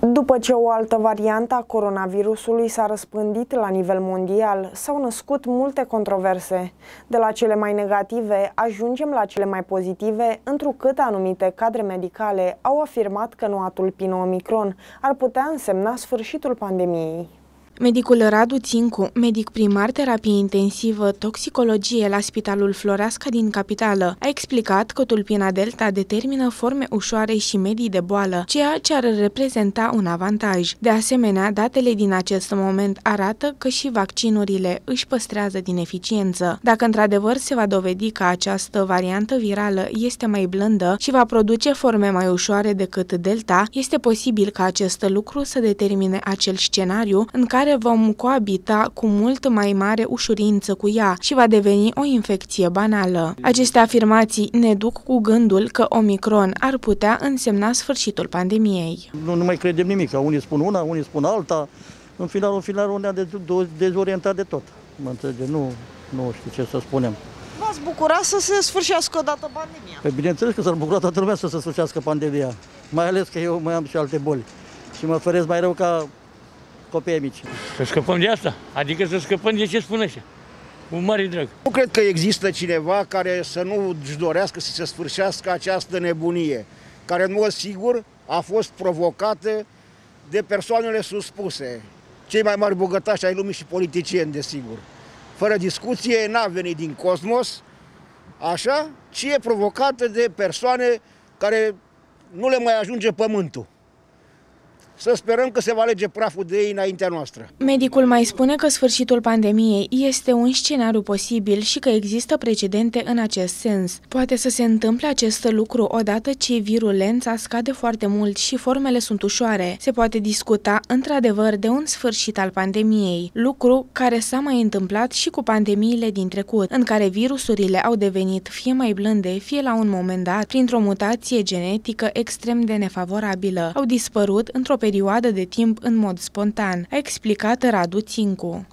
După ce o altă variantă a coronavirusului s-a răspândit la nivel mondial, s-au născut multe controverse. De la cele mai negative ajungem la cele mai pozitive, întrucât anumite cadre medicale au afirmat că noatul Pino Omicron ar putea însemna sfârșitul pandemiei. Medicul Radu Țincu, medic primar terapie intensivă toxicologie la Spitalul Floreasca din capitală, a explicat că tulpina delta determină forme ușoare și medii de boală, ceea ce ar reprezenta un avantaj. De asemenea, datele din acest moment arată că și vaccinurile își păstrează din eficiență. Dacă într-adevăr se va dovedi că această variantă virală este mai blândă și va produce forme mai ușoare decât delta, este posibil ca acest lucru să determine acel scenariu în care care vom coabita cu mult mai mare ușurință cu ea și va deveni o infecție banală. Aceste afirmații ne duc cu gândul că Omicron ar putea însemna sfârșitul pandemiei. Nu, nu mai credem nimic, unii spun una, unii spun alta, în final, în final, ne-a dezorientat de tot. Mă înțelege, nu, nu știu ce să spunem. V-ați bucurat să se sfârșească odată pandemia? Păi bineînțeles că s-ar bucura toată lumea să se sfârșească pandemia, mai ales că eu mai am și alte boli și mă feresc mai rău ca copiii mici. Să scăpăm de asta, adică să scăpăm de ce spun așa. Un mare drag. Nu cred că există cineva care să nu își dorească să se sfârșească această nebunie, care în mod sigur a fost provocată de persoanele suspuse, cei mai mari bogătași ai lumii și politicieni, desigur. Fără discuție, n-a venit din cosmos, așa, ci e provocată de persoane care nu le mai ajunge pământul. Să sperăm că se va alege praful de ei înaintea noastră. Medicul mai spune că sfârșitul pandemiei este un scenariu posibil și că există precedente în acest sens. Poate să se întâmple acest lucru odată ce virulența scade foarte mult și formele sunt ușoare. Se poate discuta într-adevăr de un sfârșit al pandemiei, lucru care s-a mai întâmplat și cu pandemiile din trecut, în care virusurile au devenit fie mai blânde, fie la un moment dat, printr-o mutație genetică extrem de nefavorabilă. Au dispărut într-o perioadă de timp în mod spontan, a explicat Radu Țincu.